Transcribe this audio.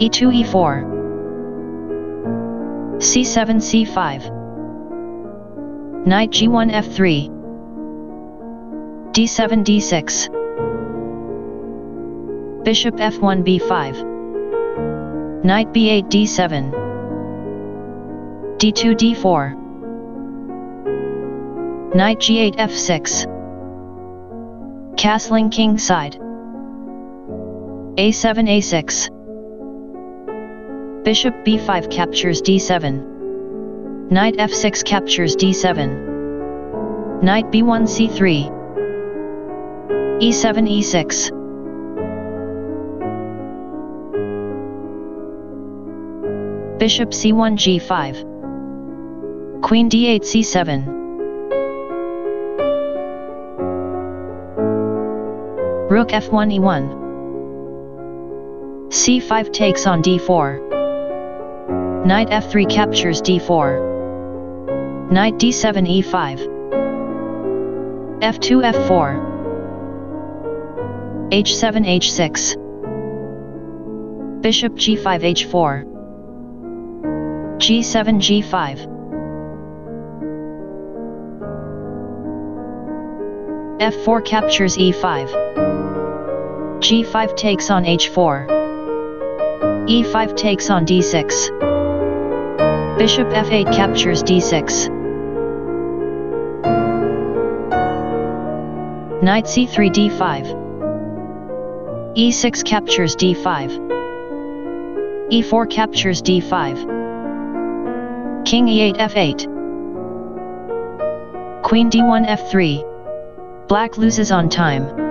e2 e4 c7 c5 knight g1 f3 d7 d6 bishop f1 b5 knight b8 d7 d2 d4 knight g8 f6 castling king side a7 a6 Bishop b5 captures d7. Knight f6 captures d7. Knight b1 c3. e7 e6. Bishop c1 g5. Queen d8 c7. Rook f1 e1. c5 takes on d4. Knight f3 captures d4. Knight d7 e5. f2 f4. h7 h6. Bishop g5 h4. g7 g5. f4 captures e5. g5 takes on h4. e5 takes on d6. Bishop f8 captures d6. Knight c3 d5. e6 captures d5. e4 captures d5. King e8 f8. Queen d1 f3. Black loses on time.